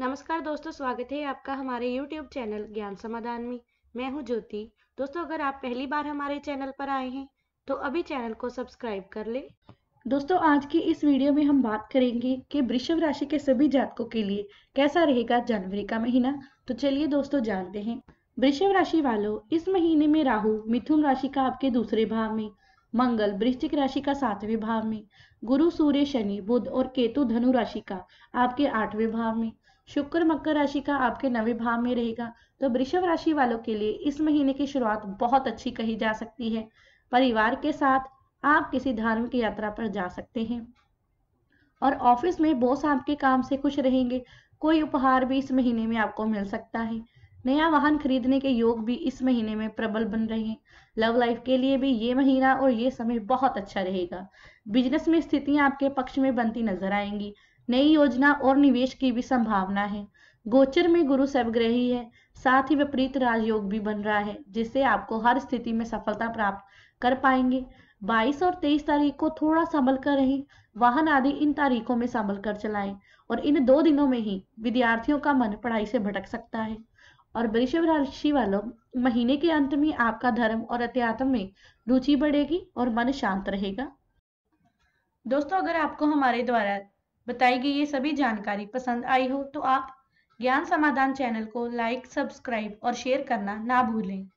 नमस्कार दोस्तों, स्वागत है आपका हमारे YouTube चैनल ज्ञान समाधान में। मैं हूँ ज्योति। दोस्तों, अगर आप पहली बार हमारे चैनल पर आए हैं तो अभी चैनल को सब्सक्राइब कर ले। दोस्तों, आज की इस वीडियो में हम बात करेंगे कि वृषभ राशि के सभी जातकों के लिए कैसा रहेगा जनवरी का महीना। तो चलिए दोस्तों, जानते हैं। वृषभ राशि वालों, इस महीने में राहु मिथुन राशि का आपके दूसरे भाव में मंगल, वृश्चिक राशि का सातवें भाव में, गुरु, सूर्य, शनि, बुध और केतु, धनु राशि का आपके आठवें भाव में, शुक्र, मकर राशि का आपके नवे भाव में रहेगा तो वृषभ राशि वालों के लिए इस महीने की शुरुआत बहुत अच्छी कही जा सकती है। परिवार के साथ आप किसी धार्मिक यात्रा पर जा सकते हैं और ऑफ़िस में बॉस आपके काम से खुश रहेंगे, कोई उपहार भी इस महीने में आपको मिल सकता है। नया वाहन खरीदने के योग भी इस महीने में प्रबल बन रहे हैं। लव लाइफ के लिए भी ये महीना और ये समय बहुत अच्छा रहेगा। बिज़नेस में स्थितियाँ आपके पक्ष में बनती नज़र आएँगी। नई योजना और निवेश की भी संभावना है। गोचर में गुरु सर्वग्रही है। साथ ही विपरीत राजयोग भी बन रहा है, जिससे आपको हर स्थिति में सफलता प्राप्त कर पाएँगे। 22 और 23 तारीख को थोड़ा संभल कर रहें। वाहन आदि इन तारीखों में संभल कर चलाएँ और इन दो दिनों में ही विद्यार्थियों का मन पढ़ाई से भटक सकता है। और वृषभ राशि वालों, महीने के अंत में आपका धर्म और अध्यात्म में रुचि बढ़ेगी और मन शांत रहेगा। दोस्तों, अगर आपको हमारे द्वारा बताई गई ये सभी जानकारी पसंद आई हो तो आप ज्ञान समाधान चैनल को लाइक, सब्सक्राइब और शेयर करना ना भूलें।